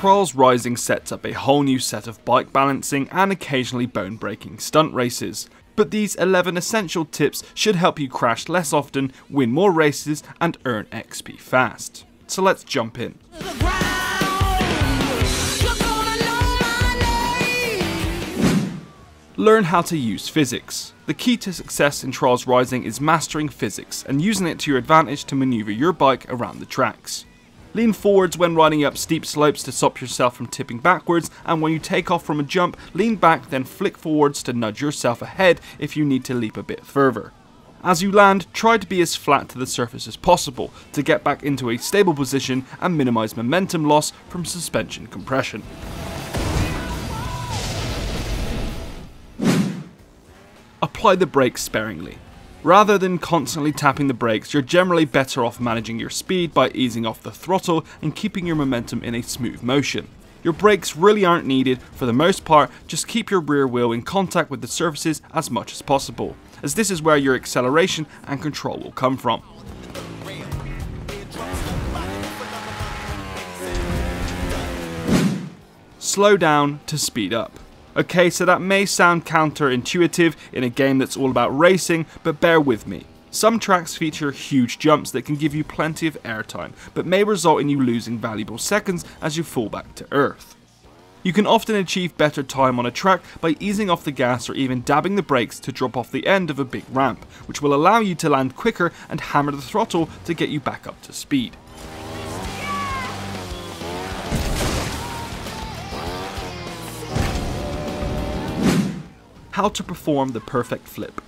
Trials Rising sets up a whole new set of bike balancing and occasionally bone breaking stunt races. But these 11 essential tips should help you crash less often, win more races, and earn XP fast. So let's jump in. Learn how to use physics. The key to success in Trials Rising is mastering physics and using it to your advantage to maneuver your bike around the tracks. Lean forwards when riding up steep slopes to stop yourself from tipping backwards, and when you take off from a jump, lean back then flick forwards to nudge yourself ahead if you need to leap a bit further. As you land, try to be as flat to the surface as possible to get back into a stable position and minimise momentum loss from suspension compression. apply the brakes sparingly. Rather than constantly tapping the brakes, you're generally better off managing your speed by easing off the throttle and keeping your momentum in a smooth motion. Your brakes really aren't needed, for the most part, just keep your rear wheel in contact with the surfaces as much as possible, as this is where your acceleration and control will come from. Slow down to speed up. Okay, so that may sound counterintuitive in a game that's all about racing, but bear with me. Some tracks feature huge jumps that can give you plenty of airtime, but may result in you losing valuable seconds as you fall back to earth. You can often achieve better time on a track by easing off the gas or even dabbing the brakes to drop off the end of a big ramp, which will allow you to land quicker and hammer the throttle to get you back up to speed. How to perform the perfect flip.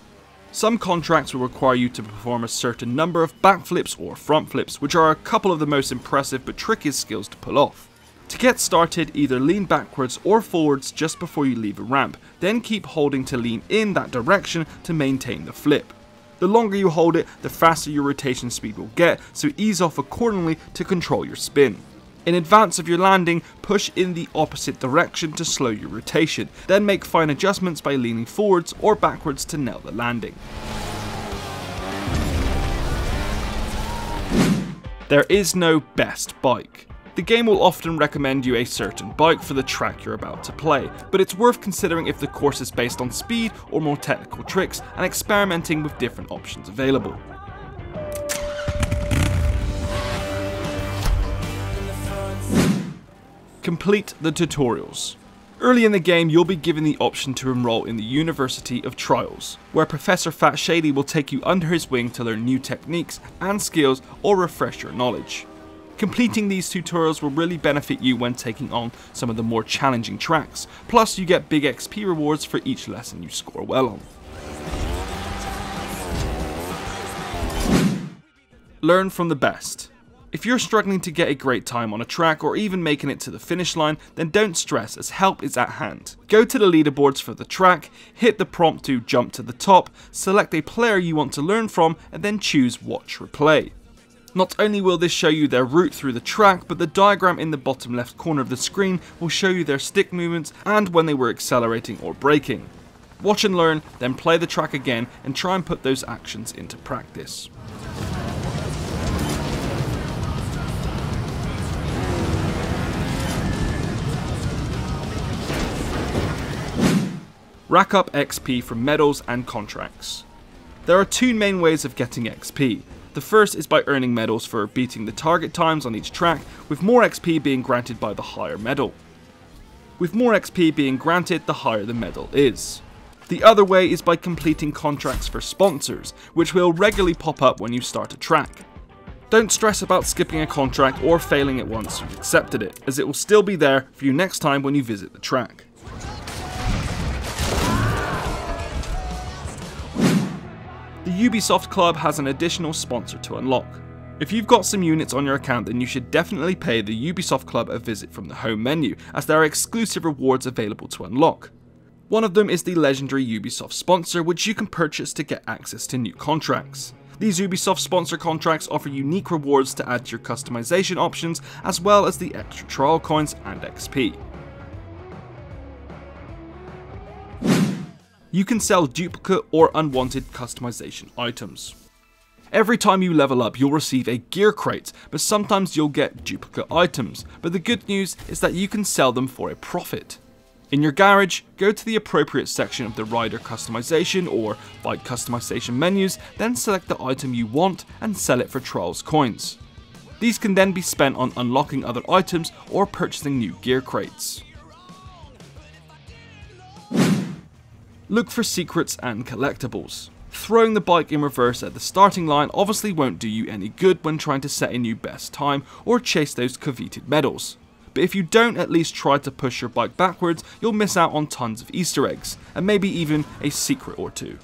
Some contracts will require you to perform a certain number of backflips or front flips, which are a couple of the most impressive but trickiest skills to pull off. To get started, either lean backwards or forwards just before you leave a ramp, then keep holding to lean in that direction to maintain the flip. The longer you hold it, the faster your rotation speed will get, so ease off accordingly to control your spin. In advance of your landing, push in the opposite direction to slow your rotation, then make fine adjustments by leaning forwards or backwards to nail the landing. There is no best bike. The game will often recommend you a certain bike for the track you're about to play, but it's worth considering if the course is based on speed or more technical tricks and experimenting with different options available. Complete the tutorials. Early in the game, you'll be given the option to enroll in the University of Trials, where Professor Fat Shady will take you under his wing to learn new techniques and skills or refresh your knowledge. Completing these tutorials will really benefit you when taking on some of the more challenging tracks, plus you get big XP rewards for each lesson you score well on. Learn from the best. If you're struggling to get a great time on a track or even making it to the finish line, then don't stress as help is at hand. Go to the leaderboards for the track, hit the prompt to jump to the top, select a player you want to learn from, and then choose watch replay. Not only will this show you their route through the track, but the diagram in the bottom left corner of the screen will show you their stick movements and when they were accelerating or braking. Watch and learn, then play the track again and try and put those actions into practice. Rack up XP from medals and contracts. There are two main ways of getting XP. The first is by earning medals for beating the target times on each track, with more XP being granted by the higher medal. With more XP being granted, the higher the medal is. The other way is by completing contracts for sponsors, which will regularly pop up when you start a track. Don't stress about skipping a contract or failing it once you've accepted it, as it will still be there for you next time when you visit the track. Ubisoft Club has an additional sponsor to unlock. If you've got some units on your account then you should definitely pay the Ubisoft Club a visit from the home menu as there are exclusive rewards available to unlock. One of them is the legendary Ubisoft sponsor which you can purchase to get access to new contracts. These Ubisoft sponsor contracts offer unique rewards to add to your customization options as well as the extra trial coins and XP. You can sell duplicate or unwanted customization items. Every time you level up, you'll receive a gear crate, but sometimes you'll get duplicate items. But the good news is that you can sell them for a profit. In your garage, go to the appropriate section of the rider customization or bike customization menus, then select the item you want and sell it for Trials coins. These can then be spent on unlocking other items or purchasing new gear crates. Look for secrets and collectibles. Throwing the bike in reverse at the starting line obviously won't do you any good when trying to set a new best time or chase those coveted medals. But if you don't at least try to push your bike backwards, you'll miss out on tons of easter eggs, and maybe even a secret or two.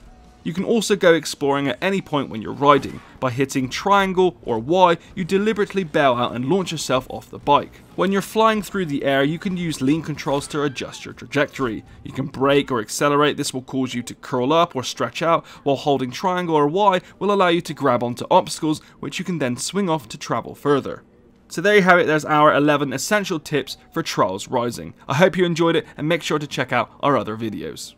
You can also go exploring at any point when you're riding. By hitting triangle or Y, you deliberately bail out and launch yourself off the bike. When you're flying through the air, you can use lean controls to adjust your trajectory. You can brake or accelerate, this will cause you to curl up or stretch out, while holding triangle or Y will allow you to grab onto obstacles, which you can then swing off to travel further. So there you have it, there's our 11 essential tips for Trials Rising. I hope you enjoyed it and make sure to check out our other videos.